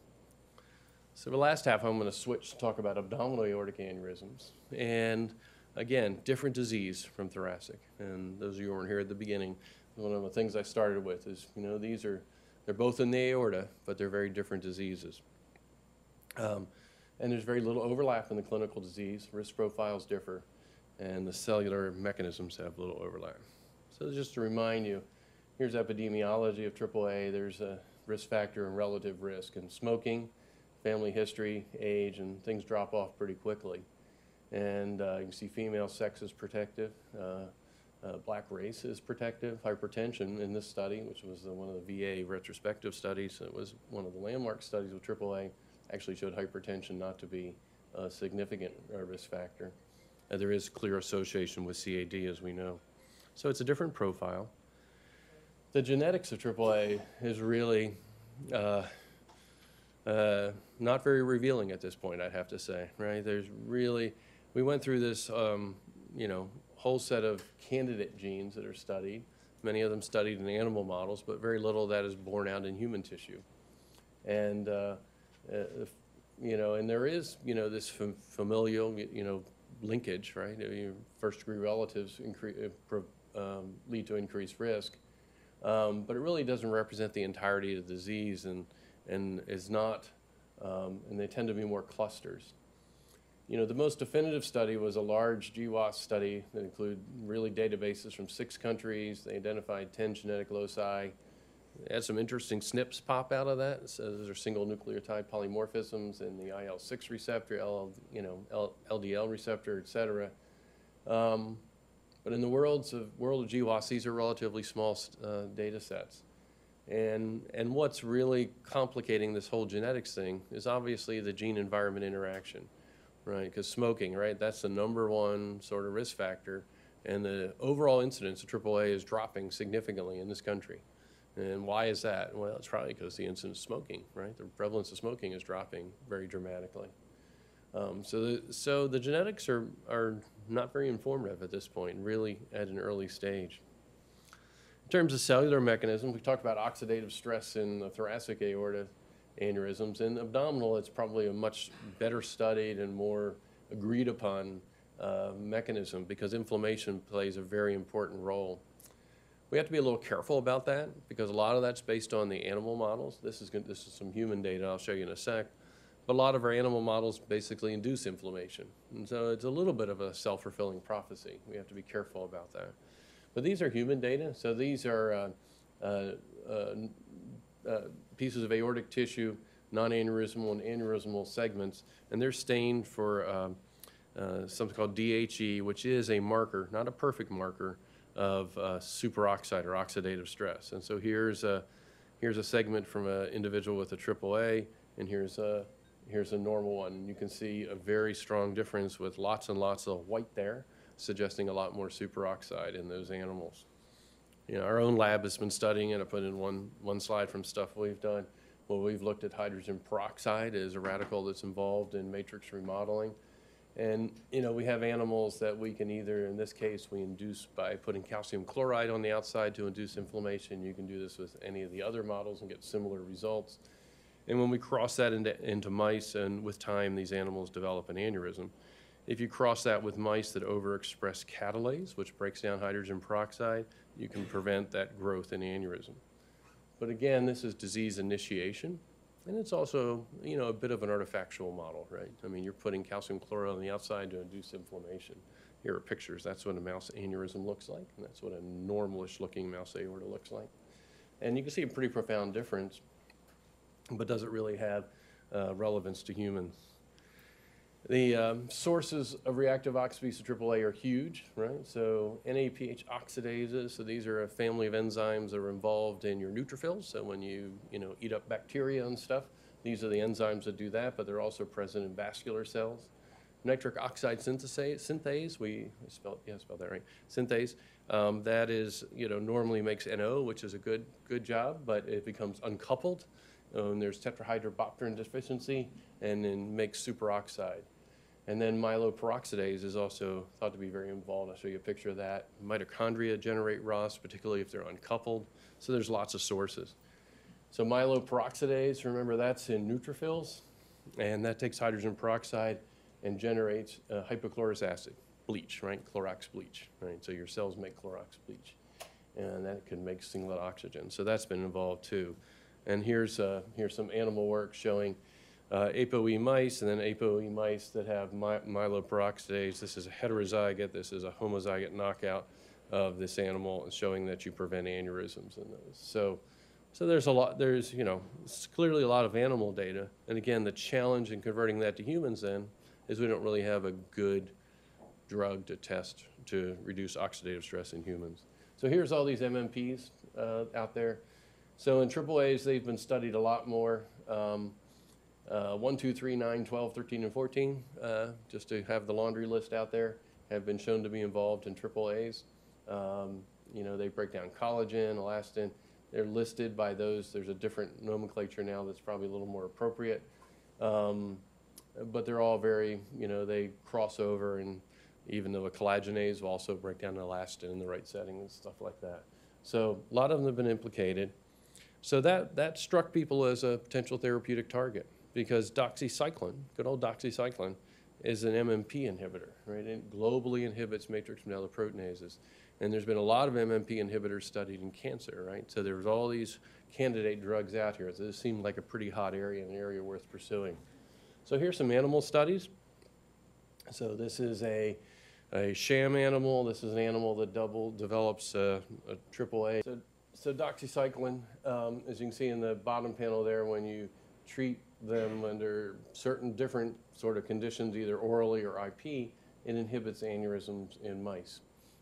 So the last half, I'm going to switch to talk about abdominal aortic aneurysms. And again, different disease from thoracic. And those of you who weren't here at the beginning, one of the things I started with is, you know, these are, they're both in the aorta, but they're very different diseases. Um, and there's very little overlap in the clinical disease. Risk profiles differ, and the cellular mechanisms have little overlap. So just to remind you, here's epidemiology of AAA. There's a risk factor and relative risk. And smoking, family history, age, and things drop off pretty quickly. And uh, you can see female sex is protective. Uh, uh, black race is protective. Hypertension in this study, which was the, one of the VA retrospective studies, it was one of the landmark studies with AAA, actually showed hypertension not to be a significant uh, risk factor. Uh, there is clear association with CAD, as we know. So it's a different profile. The genetics of AAA is really uh, uh, not very revealing at this point, I'd have to say, right? There's really, we went through this, um, you know, whole set of candidate genes that are studied, many of them studied in animal models, but very little of that is borne out in human tissue. And, uh, uh, you know, and there is, you know, this fam familial, you know, linkage, right? First degree relatives uh, um, lead to increased risk. Um, but it really doesn't represent the entirety of the disease and, and is not, um, and they tend to be more clusters. You know, the most definitive study was a large GWAS study that included really databases from six countries. They identified 10 genetic loci. They had some interesting SNPs pop out of that. So those are single nucleotide polymorphisms in the IL-6 receptor, you know, L, LDL receptor, et cetera. Um, but in the worlds of, world of GWAS, these are relatively small uh, data sets. And, and what's really complicating this whole genetics thing is obviously the gene environment interaction, right? Because smoking, right, that's the number one sort of risk factor. And the overall incidence of AAA is dropping significantly in this country. And why is that? Well, it's probably because the incidence of smoking, right? The prevalence of smoking is dropping very dramatically. Um, so, the, so the genetics are, are not very informative at this point, really at an early stage. In terms of cellular mechanisms, we talked about oxidative stress in the thoracic aorta aneurysms. And abdominal, it's probably a much better studied and more agreed upon uh, mechanism because inflammation plays a very important role. We have to be a little careful about that because a lot of that's based on the animal models. This is, this is some human data I'll show you in a sec. But a lot of our animal models basically induce inflammation. And so it's a little bit of a self-fulfilling prophecy. We have to be careful about that. But these are human data. So these are uh, uh, uh, uh pieces of aortic tissue, non-aneurysmal and aneurysmal segments, and they're stained for um, uh, something called DHE, which is a marker, not a perfect marker, of uh, superoxide or oxidative stress. And so here's a, here's a segment from an individual with a AAA, and here's a, here's a normal one. And you can see a very strong difference with lots and lots of white there, suggesting a lot more superoxide in those animals. You know, our own lab has been studying it. I put in one, one slide from stuff we've done. Well, we've looked at hydrogen peroxide as a radical that's involved in matrix remodeling. And, you know, we have animals that we can either, in this case, we induce by putting calcium chloride on the outside to induce inflammation. You can do this with any of the other models and get similar results. And when we cross that into, into mice, and with time, these animals develop an aneurysm. If you cross that with mice that overexpress catalase, which breaks down hydrogen peroxide, you can prevent that growth in aneurysm. But again, this is disease initiation. And it's also, you know, a bit of an artifactual model, right? I mean, you're putting calcium chloride on the outside to induce inflammation. Here are pictures. That's what a mouse aneurysm looks like, and that's what a normalish looking mouse aorta looks like. And you can see a pretty profound difference, but does it really have uh, relevance to humans? The um, sources of reactive oxidase AAA are huge, right? So NADPH oxidases, so these are a family of enzymes that are involved in your neutrophils. So when you, you know, eat up bacteria and stuff, these are the enzymes that do that, but they're also present in vascular cells. Nitric oxide synthase, synthase we spelled, yeah, spelled that right, synthase, um, that is, you know, normally makes NO, which is a good, good job, but it becomes uncoupled. Um, there's tetrahydrobiopterin deficiency and then makes superoxide. And then myeloperoxidase is also thought to be very involved. I'll show you a picture of that. Mitochondria generate ROS, particularly if they're uncoupled. So there's lots of sources. So myeloperoxidase, remember that's in neutrophils, and that takes hydrogen peroxide and generates uh, hypochlorous acid, bleach, right? Clorox bleach, right? So your cells make Clorox bleach, and that can make singlet oxygen. So that's been involved too. And here's, uh, here's some animal work showing uh, ApoE mice and then ApoE mice that have my, myeloperoxidase. This is a heterozygote. This is a homozygote knockout of this animal and showing that you prevent aneurysms in those. So, so there's a lot, there's, you know, it's clearly a lot of animal data. And again, the challenge in converting that to humans then is we don't really have a good drug to test to reduce oxidative stress in humans. So here's all these MMPs uh, out there. So in AAAs, they've been studied a lot more. Um, uh, 1, 2, 3, 9, 12, 13, and 14, uh, just to have the laundry list out there, have been shown to be involved in AAAs. Um, you know, they break down collagen, elastin. They're listed by those. There's a different nomenclature now that's probably a little more appropriate. Um, but they're all very, you know, they cross over, and even though a collagenase will also break down elastin in the right setting and stuff like that. So a lot of them have been implicated. So that, that struck people as a potential therapeutic target because doxycycline, good old doxycycline, is an MMP inhibitor, right? It globally inhibits matrix metalloproteinases. And there's been a lot of MMP inhibitors studied in cancer, right? So there's all these candidate drugs out here. So this seemed like a pretty hot area, an area worth pursuing. So here's some animal studies. So this is a, a sham animal. This is an animal that double develops a, triple a AAA. So, so doxycycline, um, as you can see in the bottom panel there, when you treat them under certain different sort of conditions, either orally or IP, it inhibits aneurysms in mice.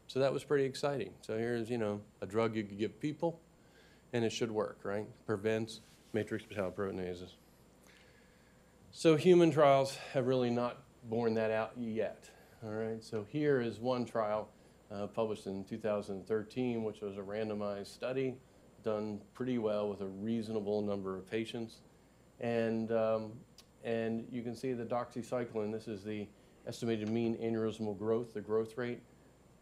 So that was pretty exciting. So here's, you know, a drug you could give people, and it should work, right? Prevents matrix metalloproteinases. So human trials have really not borne that out yet, all right? So here is one trial uh, published in 2013, which was a randomized study done pretty well with a reasonable number of patients. And, um, and you can see the doxycycline, this is the estimated mean aneurysmal growth, the growth rate.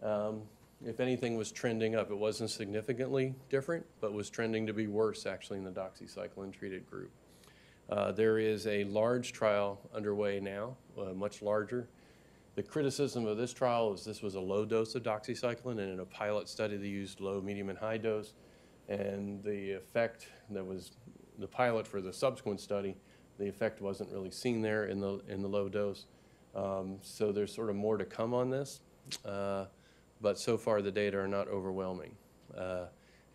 Um, if anything was trending up, it wasn't significantly different, but was trending to be worse actually in the doxycycline treated group. Uh, there is a large trial underway now, uh, much larger. The criticism of this trial is this was a low dose of doxycycline, and in a pilot study they used low, medium, and high dose. And the effect that was the pilot for the subsequent study, the effect wasn't really seen there in the, in the low dose. Um, so there's sort of more to come on this. Uh, but so far the data are not overwhelming. Uh,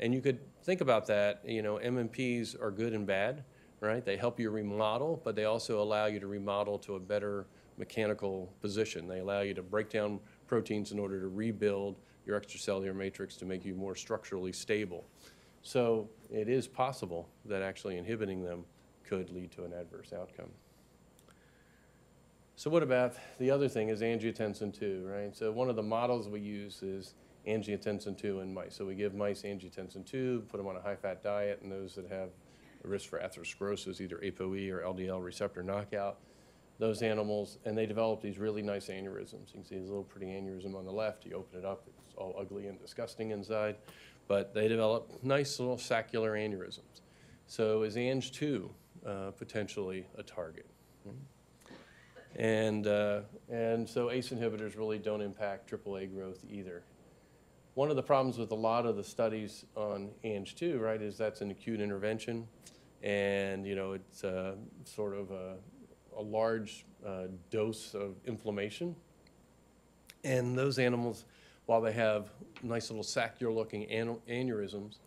and you could think about that, you know, MMPs are good and bad, right? They help you remodel, but they also allow you to remodel to a better mechanical position. They allow you to break down proteins in order to rebuild your extracellular matrix to make you more structurally stable. So it is possible that actually inhibiting them could lead to an adverse outcome. So what about, the other thing is angiotensin 2, right? So one of the models we use is angiotensin 2 in mice. So we give mice angiotensin 2, put them on a high-fat diet, and those that have a risk for atherosclerosis, either ApoE or LDL receptor knockout, those animals, and they develop these really nice aneurysms. You can see this little pretty aneurysm on the left. You open it up, it's all ugly and disgusting inside, but they develop nice little saccular aneurysms. So is Ang2 uh, potentially a target? And, uh, and so ACE inhibitors really don't impact AAA growth either. One of the problems with a lot of the studies on Ang2, right, is that's an acute intervention, and you know it's uh, sort of a, a large uh, dose of inflammation. And those animals, while they have nice little saccular-looking aneurysms,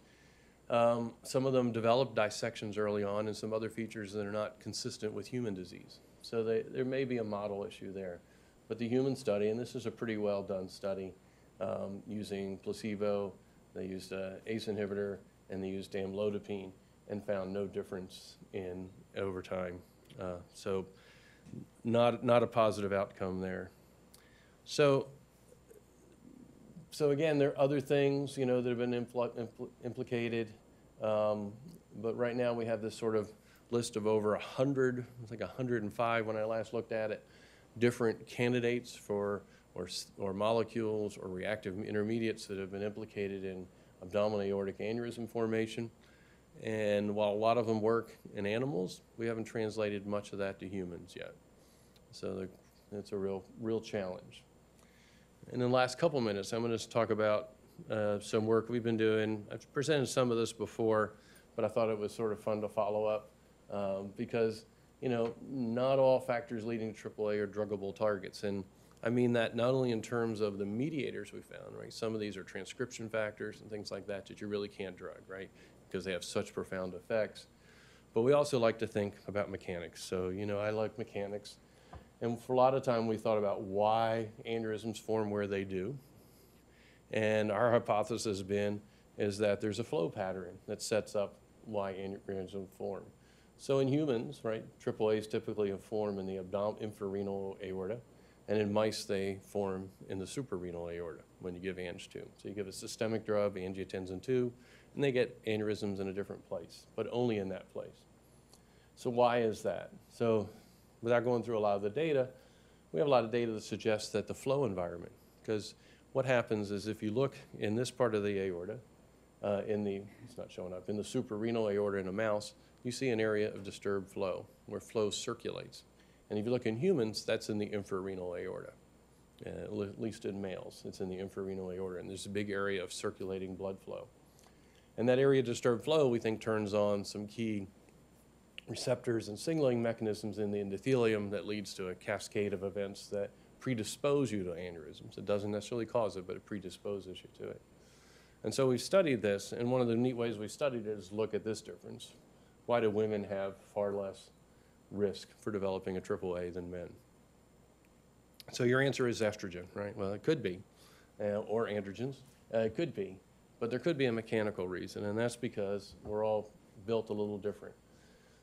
um, some of them develop dissections early on, and some other features that are not consistent with human disease. So they, there may be a model issue there. But the human study, and this is a pretty well done study, um, using placebo, they used ACE inhibitor, and they used amlodipine, and found no difference in over time. Uh, so not, not a positive outcome there. So, so again, there are other things, you know, that have been impl- impl- implicated. Um, but right now we have this sort of list of over 100, I think 105 when I last looked at it, different candidates for, or, or molecules or reactive intermediates that have been implicated in abdominal aortic aneurysm formation. And while a lot of them work in animals, we haven't translated much of that to humans yet. So it's a real, real challenge. In the last couple minutes, I'm going to talk about uh, some work we've been doing. I've presented some of this before, but I thought it was sort of fun to follow up um, because, you know, not all factors leading to AAA are druggable targets. And I mean that not only in terms of the mediators we found, right? Some of these are transcription factors and things like that that you really can't drug, right? Because they have such profound effects. But we also like to think about mechanics. So, you know, I like mechanics. And for a lot of time, we thought about why aneurysms form where they do. And our hypothesis has been is that there's a flow pattern that sets up why aneurysms form. So in humans, right, AAAs typically form in the infrarenal aorta, and in mice they form in the suprarenal aorta when you give Ang2. So you give a systemic drug, angiotensin 2, and they get aneurysms in a different place, but only in that place. So why is that? So without going through a lot of the data, we have a lot of data that suggests that the flow environment, because what happens is if you look in this part of the aorta, uh, in the, it's not showing up, in the suprarenal aorta in a mouse, you see an area of disturbed flow where flow circulates. And if you look in humans, that's in the infrarenal aorta, uh, at least in males. It's in the infrarenal aorta, and there's a big area of circulating blood flow. And that area of disturbed flow, we think, turns on some key receptors and signaling mechanisms in the endothelium that leads to a cascade of events that predispose you to aneurysms. It doesn't necessarily cause it, but it predisposes you to it. And so we've studied this, and one of the neat ways we studied it is look at this difference. Why do women have far less risk for developing a AAA than men? So your answer is estrogen, right? Well, it could be, uh, or androgens. Uh, it could be, but there could be a mechanical reason, and that's because we're all built a little different.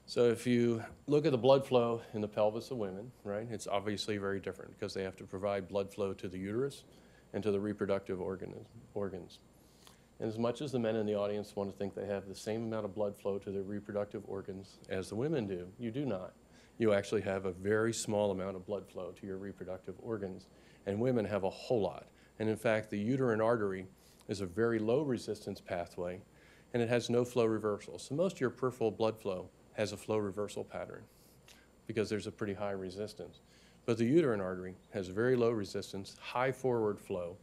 So if you look at the blood flow in the pelvis of women, right, it's obviously very different because they have to provide blood flow to the uterus and to the reproductive organs. And as much as the men in the audience want to think they have the same amount of blood flow to their reproductive organs as the women do, you do not. You actually have a very small amount of blood flow to your reproductive organs, and women have a whole lot. And in fact, the uterine artery is a very low resistance pathway, and it has no flow reversal. So most of your peripheral blood flow has a flow reversal pattern because there's a pretty high resistance. But the uterine artery has very low resistance, high forward flow,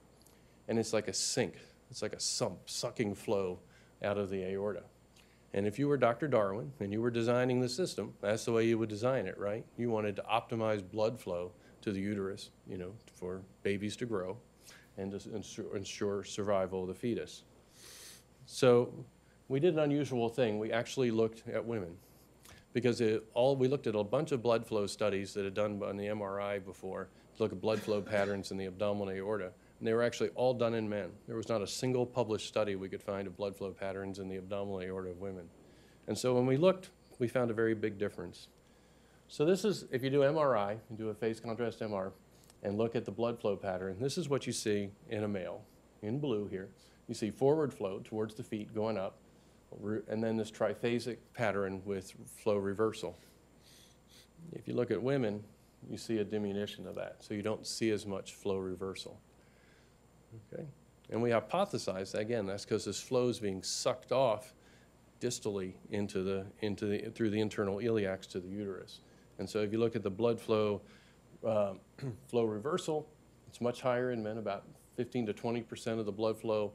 and it's like a sink. It's like a sump sucking flow out of the aorta. And if you were Dr. Darwin and you were designing the system, that's the way you would design it, right? You wanted to optimize blood flow to the uterus, you know, for babies to grow and to ensure, ensure survival of the fetus. So we did an unusual thing. We actually looked at women because it, all, we looked at a bunch of blood flow studies that had done on the MRI before, to look at blood flow patterns in the abdominal aorta, and they were actually all done in men. There was not a single published study we could find of blood flow patterns in the abdominal aorta of women. And so when we looked, we found a very big difference. So this is, if you do MRI, you do a phase contrast MR, and look at the blood flow pattern, this is what you see in a male, in blue here. You see forward flow towards the feet going up, and then this triphasic pattern with flow reversal. If you look at women, you see a diminution of that, so you don't see as much flow reversal. Okay? And we hypothesized, again, that's because this flow is being sucked off distally into the, into the, through the internal iliacs to the uterus. And so if you look at the blood flow, um, flow reversal, it's much higher in men, about 15 to 20% of the blood flow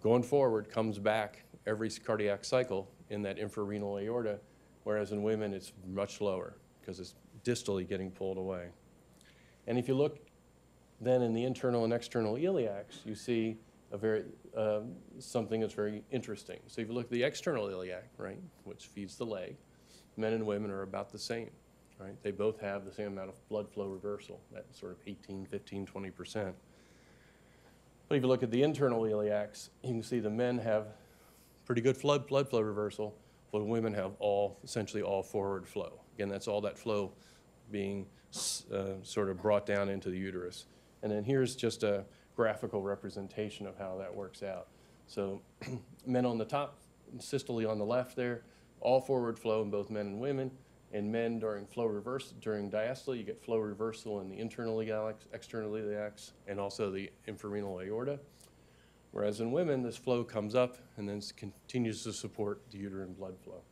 going forward comes back every cardiac cycle in that infrarenal aorta, whereas in women it's much lower because it's distally getting pulled away. And if you look then in the internal and external iliacs, you see a very, uh, something that's very interesting. So if you look at the external iliac, right, which feeds the leg, men and women are about the same, right? They both have the same amount of blood flow reversal, that sort of 18, 15, 20%. But if you look at the internal iliacs, you can see the men have pretty good flood, blood flow reversal, while women have all, essentially all forward flow. Again, that's all that flow being uh, sort of brought down into the uterus. And then here's just a graphical representation of how that works out. So men on the top, systole on the left there, all forward flow in both men and women. In men during flow reverse, during diastole, you get flow reversal in the internal iliacs, external iliacs, and also the infrarenal aorta. Whereas in women, this flow comes up and then continues to support the uterine blood flow.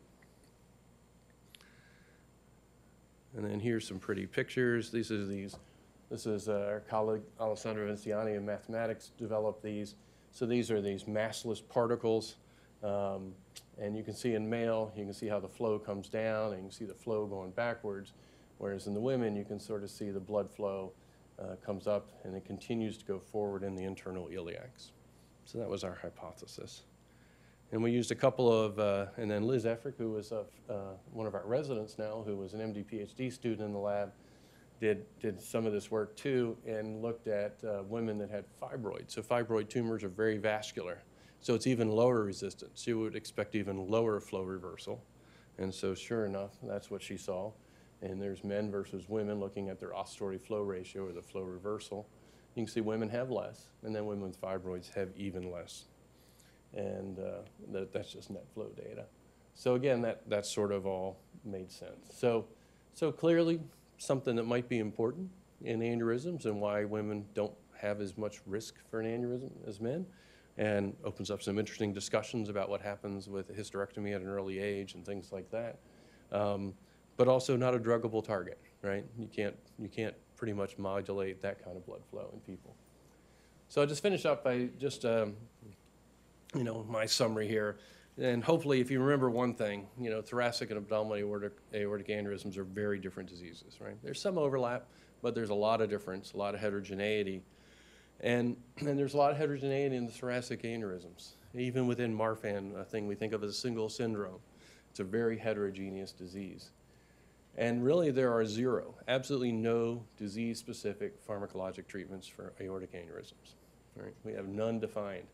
And then here's some pretty pictures. These are these, this is uh, our colleague Alessandro Veneziani in mathematics developed these. So these are these massless particles. Um, and you can see in male, you can see how the flow comes down and you can see the flow going backwards. Whereas in the women, you can sort of see the blood flow uh, comes up and it continues to go forward in the internal iliacs. So that was our hypothesis. And we used a couple of, uh, and then Liz Iffrig, who was a, uh, one of our residents now, who was an MD PhD student in the lab, did, did some of this work too and looked at uh, women that had fibroids. So fibroid tumors are very vascular. So it's even lower resistance. You would expect even lower flow reversal. And so sure enough, that's what she saw. And there's men versus women looking at their oscillatory flow ratio or the flow reversal. You can see women have less, and then women with fibroids have even less. And uh, that, that's just net flow data. So again, that, that sort of all made sense. So, so clearly, something that might be important in aneurysms and why women don't have as much risk for an aneurysm as men, and opens up some interesting discussions about what happens with hysterectomy at an early age and things like that. Um, but also not a druggable target, right? You can't, you can't pretty much modulate that kind of blood flow in people. So I'll just finish up by just, um, you know, my summary here. And hopefully, if you remember one thing, you know, thoracic and abdominal aortic, aortic aneurysms are very different diseases, right? There's some overlap, but there's a lot of difference, a lot of heterogeneity. And, and there's a lot of heterogeneity in the thoracic aneurysms. Even within Marfan, a thing we think of as a single syndrome, it's a very heterogeneous disease. And really, there are zero, absolutely no disease-specific pharmacologic treatments for aortic aneurysms. Right? We have none defined.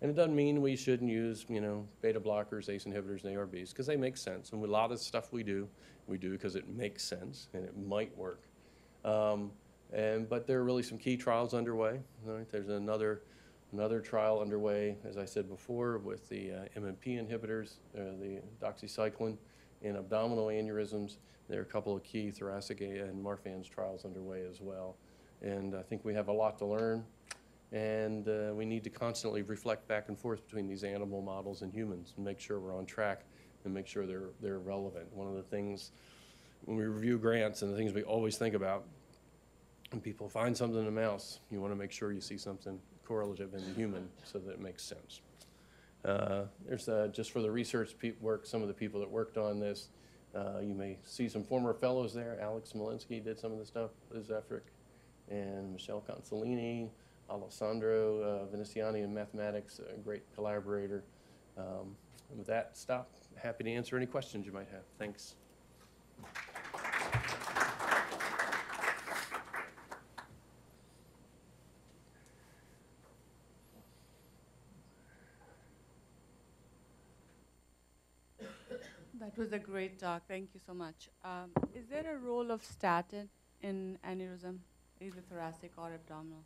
And it doesn't mean we shouldn't use, you know, beta blockers, ACE inhibitors, and ARBs, because they make sense. And a lot of stuff we do, we do because it makes sense and it might work. Um, and, but there are really some key trials underway. Right? There's another, another trial underway, as I said before, with the uh, MMP inhibitors, uh, the doxycycline in abdominal aneurysms. There are a couple of key thoracic and Marfan's trials underway as well. And I think we have a lot to learn. And uh, we need to constantly reflect back and forth between these animal models and humans and make sure we're on track and make sure they're, they're relevant. One of the things when we review grants and the things we always think about when people find something in a mouse, you want to make sure you see something correlative in the human so that it makes sense. Uh, There's, uh, just for the research pe- work, some of the people that worked on this, uh, you may see some former fellows there. Alex Malinsky did some of the stuff, Liz Iffrig, and Michelle Consolini, Alessandro uh, Veneziani in mathematics, a great collaborator. Um, And with that, stop. Happy to answer any questions you might have. Thanks. That was a great talk. Thank you so much. Um, is there a role of statin in aneurysm, either thoracic or abdominal?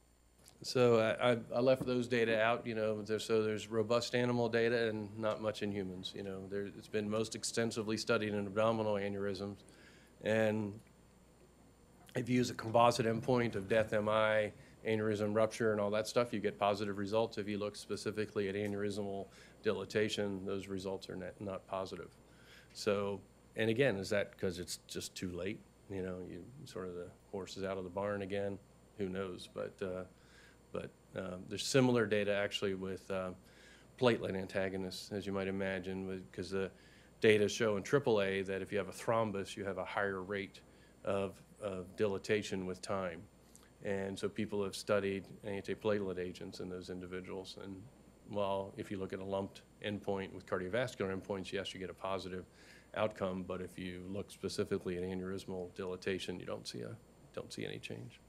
So I, I- left those data out, you know, there, so there's robust animal data and not much in humans, you know. There, it's been most extensively studied in abdominal aneurysms. And if you use a composite endpoint of death, MI, aneurysm rupture and all that stuff, you get positive results. If you look specifically at aneurysmal dilatation, those results are not, not positive. So, and again, is that because it's just too late? You know, you, sort of the horse is out of the barn again? Who knows? But, uh, but um, there's similar data actually with uh, platelet antagonists, as you might imagine, because the data show in AAA that if you have a thrombus, you have a higher rate of, of dilatation with time. And so people have studied antiplatelet agents in those individuals. And while if you look at a lumped endpoint with cardiovascular endpoints, yes, you get a positive outcome. But if you look specifically at aneurysmal dilatation, you don't see a don't see any change.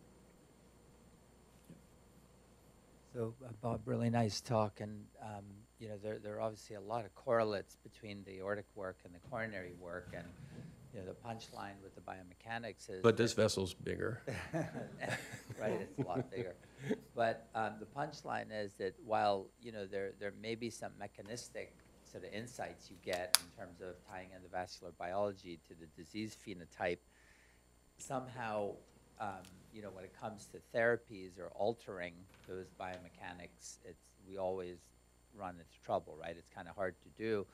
So, uh, Bob, really nice talk, and um, you know there there are obviously a lot of correlates between the aortic work and the coronary work, and you know the punchline with the biomechanics is. But this vessel's bigger. right, it's a lot bigger. But um, the punchline is that while you know there there may be some mechanistic sort of insights you get in terms of tying in the vascular biology to the disease phenotype, somehow um, you know when it comes to therapies or altering those biomechanics, it's we always run into trouble, right? It's kind of hard to do.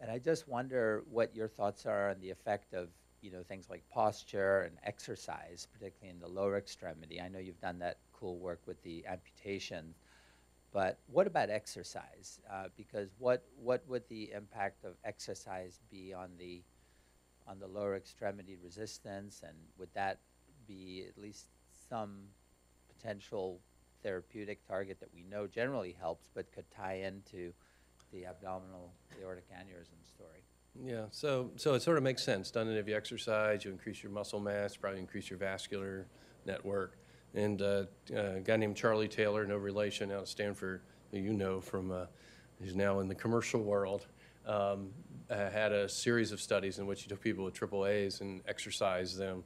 And I just wonder what your thoughts are on the effect of you know things like posture and exercise, particularly in the lower extremity. I know you've done that cool work with the amputation, but what about exercise? Uh, because what what would the impact of exercise be on the on the lower extremity resistance, and would that be at least some potential therapeutic target that we know generally helps, but could tie into the abdominal aortic aneurysm story? Yeah, so, so it sort of makes sense, doesn't it? If you exercise, you increase your muscle mass, probably increase your vascular network. And uh, a guy named Charlie Taylor, no relation, out of Stanford, who you know from, uh, who's now in the commercial world, um, uh, had a series of studies in which he took people with triple A's and exercised them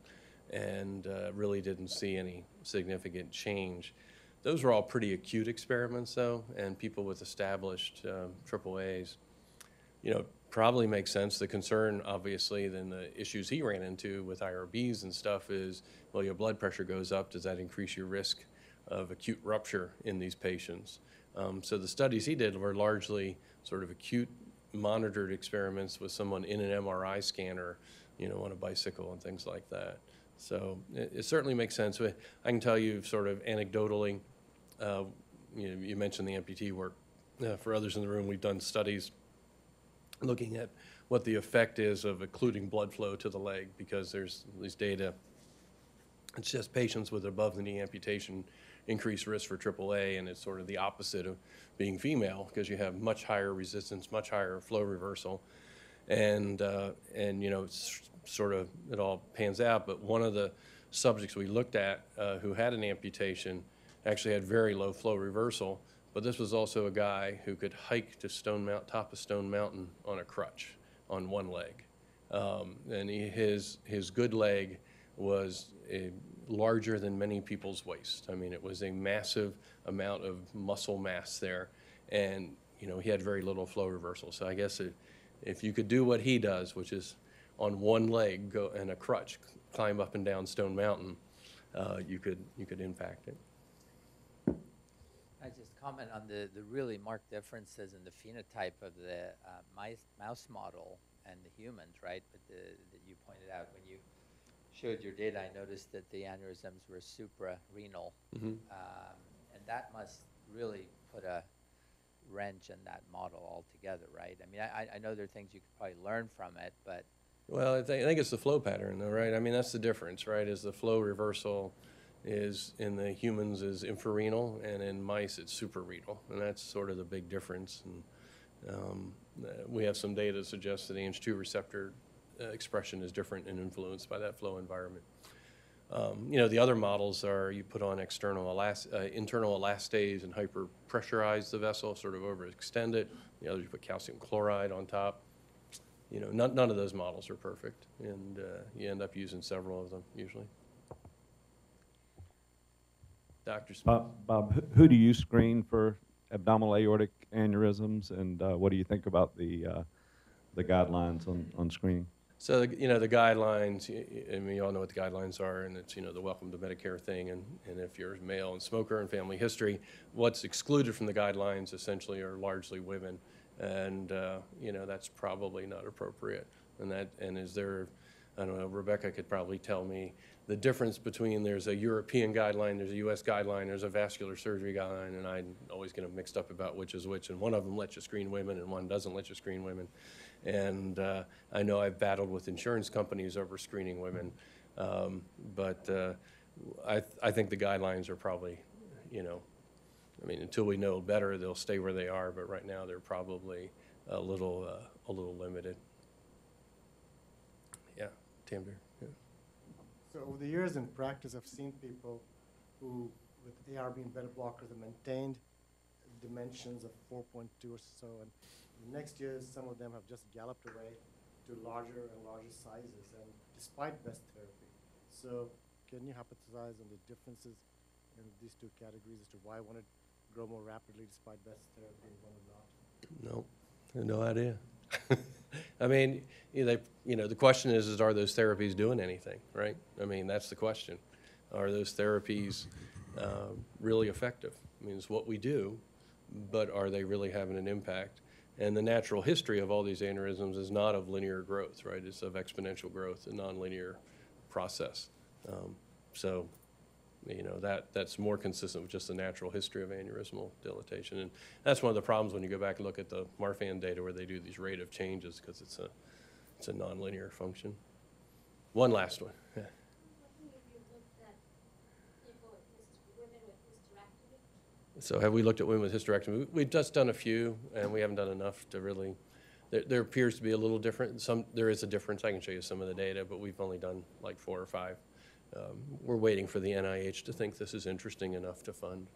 and uh, really didn't see any significant change. Those were all pretty acute experiments, though, and people with established um, triple A's you know, probably makes sense. The concern, obviously, then the issues he ran into with IRBs and stuff is, well, your blood pressure goes up. Does that increase your risk of acute rupture in these patients? Um, so the studies he did were largely sort of acute monitored experiments with someone in an MRI scanner, you know, on a bicycle and things like that. So it, it certainly makes sense. I can tell you sort of anecdotally, uh, you know, you mentioned the amputee work. Uh, for others in the room, we've done studies looking at what the effect is of occluding blood flow to the leg because there's these data. It's just patients with above the knee amputation increased risk for AAA, and it's sort of the opposite of being female because you have much higher resistance, much higher flow reversal, and uh, and you know it's sort of it all pans out. But one of the subjects we looked at uh, who had an amputation actually had very low flow reversal, but this was also a guy who could hike to Stone Mount, top of Stone Mountain on a crutch on one leg. Um, and he, his, his good leg was a, larger than many people's waist. I mean, it was a massive amount of muscle mass there. And, you know, he had very little flow reversal. So I guess if, if you could do what he does, which is on one leg go and a crutch, climb up and down Stone Mountain, uh, you could, you could impact it. Comment on the, the really marked differences in the phenotype of the uh, mice, mouse model and the humans, right? But the, that you pointed out when you showed your data, I noticed that the aneurysms were suprarenal, Mhm. um, and that must really put a wrench in that model altogether, right? I mean, I, I know there are things you could probably learn from it, but Well, I think, I think it's the flow pattern though, right? I mean, that's the difference, right? Is the flow reversal is in the humans is infrarenal and in mice it's suprarenal. And that's sort of the big difference. And um, uh, we have some data that suggests that the Ang2 receptor uh, expression is different and influenced by that flow environment. Um, you know, the other models are you put on external elas- uh, internal elastase and hyperpressurize the vessel, sort of overextend it. The others you put calcium chloride on top you know, none, none of those models are perfect, and uh, you end up using several of them usually. Dr. Smith? Bob, Bob, who- do you screen for abdominal aortic aneurysms, and uh, what do you think about the, uh, the guidelines on, on screening? So, you know, the guidelines, y- y- I mean, you all know what the guidelines are, and it's, you know, the welcome to Medicare thing, and, and if you're male and smoker and family history, what's excluded from the guidelines essentially are largely women, and, uh, you know, that's probably not appropriate. And that, and is there, I don't know, Rebecca could probably tell me the difference between, there's a European guideline, there's a US guideline, there's a vascular surgery guideline, and I always get them mixed up about which is which, and one of them lets you screen women, and one doesn't let you screen women. And uh, I know I've battled with insurance companies over screening women, um, but uh, I, I think the guidelines are probably, you know, I mean, until we know better, they'll stay where they are, but right now they're probably a little, uh, a little limited. Yeah, yeah. So over the years in practice, I've seen people who, with ARB and beta blockers, have maintained dimensions of 4.2 or so, and next year, some of them have just galloped away to larger and larger sizes, and despite best therapy. So can you hypothesize on the differences in these two categories as to why one would grow more rapidly despite best therapy and one would not? No, no idea. I mean, they, you know, the question is, is are those therapies doing anything, right? I mean, that's the question. Are those therapies um, really effective? I mean, it's what we do, but are they really having an impact? And the natural history of all these aneurysms is not of linear growth, right? It's of exponential growth, a nonlinear process. Um, So, you know, that, that's more consistent with just the natural history of aneurysmal dilatation. And that's one of the problems when you go back and look at the Marfan data where they do these rate of changes, because it's a, it's a nonlinear function. One last one. Yeah. wondering if you looked at people with hys- women with hysterectomy? So have we looked at women with hysterectomy? We- We've just done a few, and we haven't done enough to really, there, there appears to be a little different, some, there is a difference, I can show you some of the data, but we've only done like four or five. Um, We're waiting for the NIH to think this is interesting enough to fund,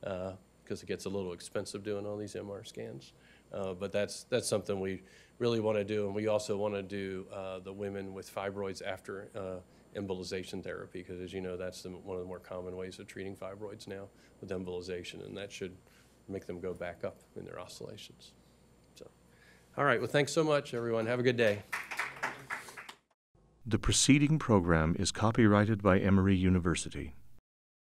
because it gets a little expensive doing all these MR scans. Uh, But that's, that's something we really want to do, and we also want to do uh, the women with fibroids after uh, embolization therapy, because as you know, that's the- one of the more common ways of treating fibroids now with embolization, and that should make them go back up in their oscillations. So, all right, well, thanks so much, everyone. Have a good day. The preceding program is copyrighted by Emory University.